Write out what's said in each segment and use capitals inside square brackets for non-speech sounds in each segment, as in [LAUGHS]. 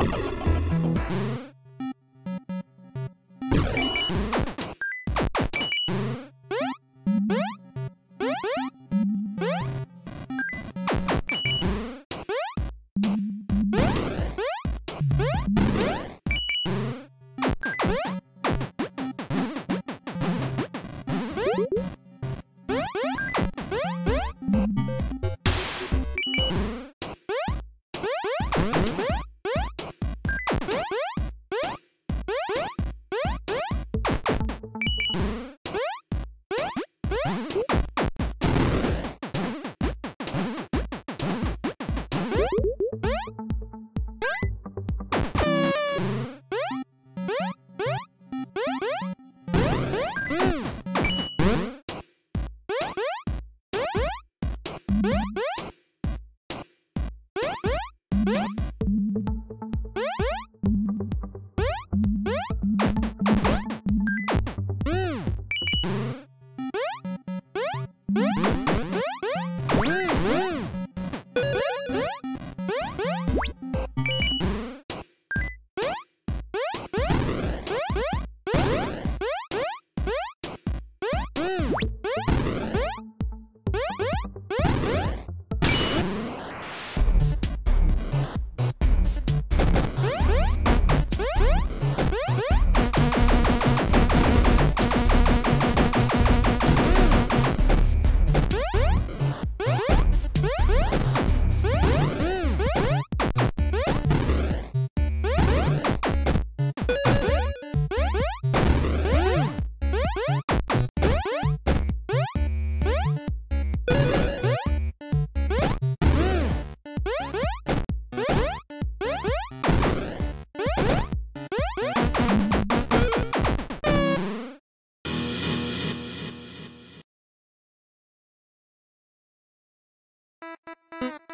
you [LAUGHS] you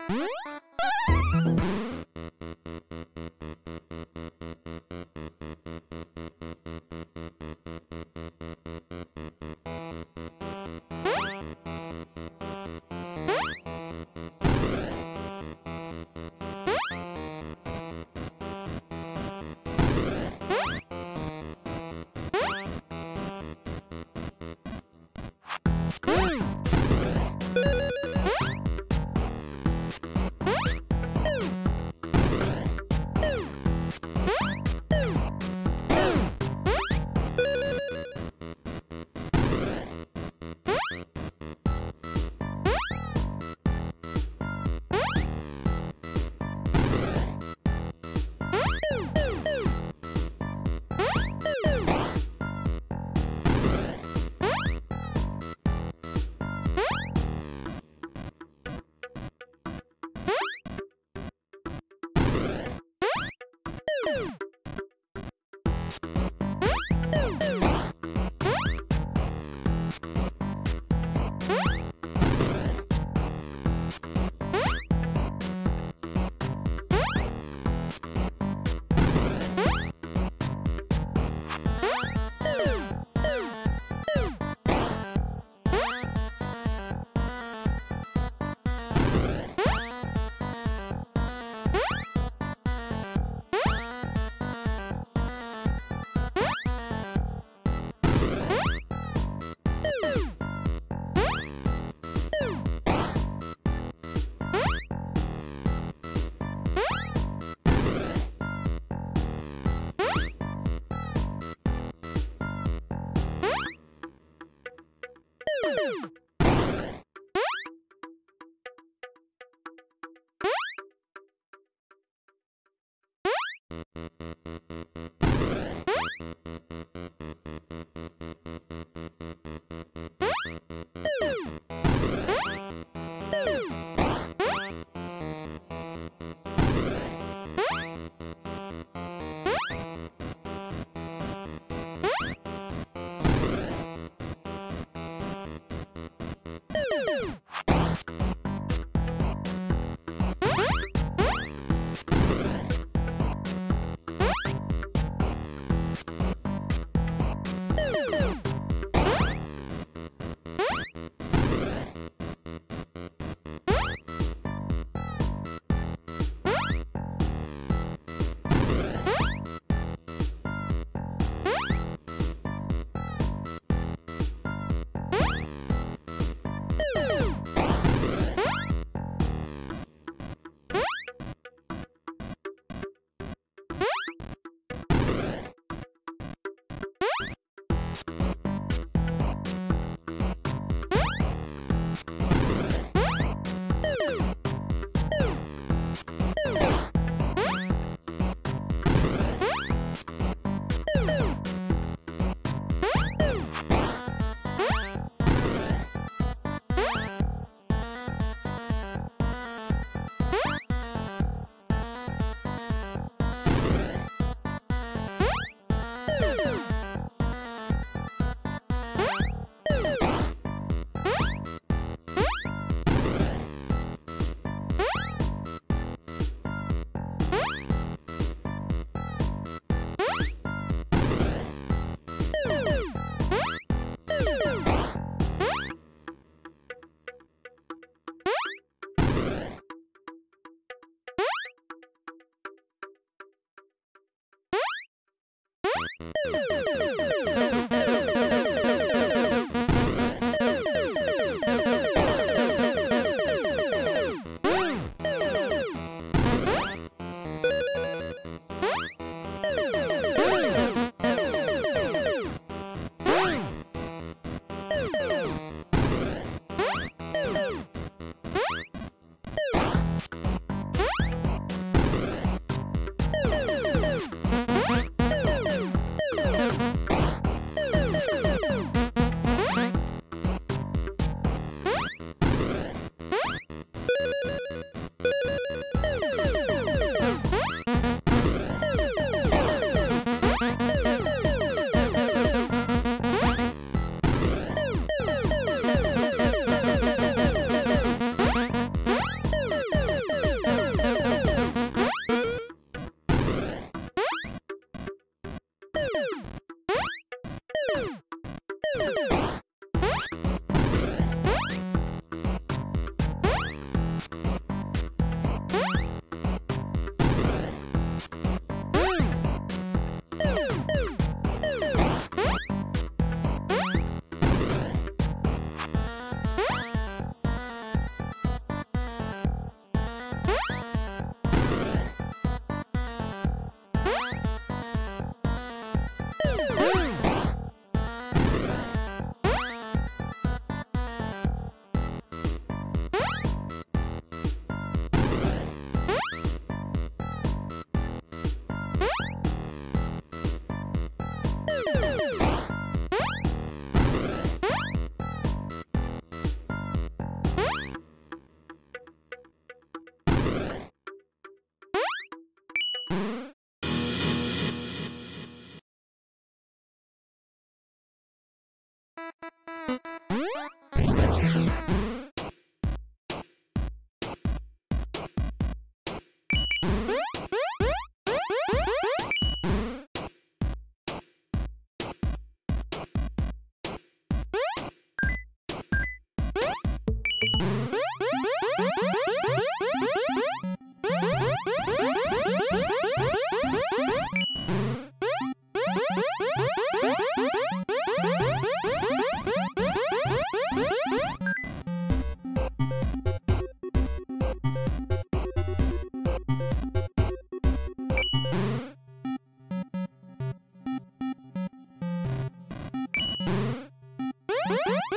Beep!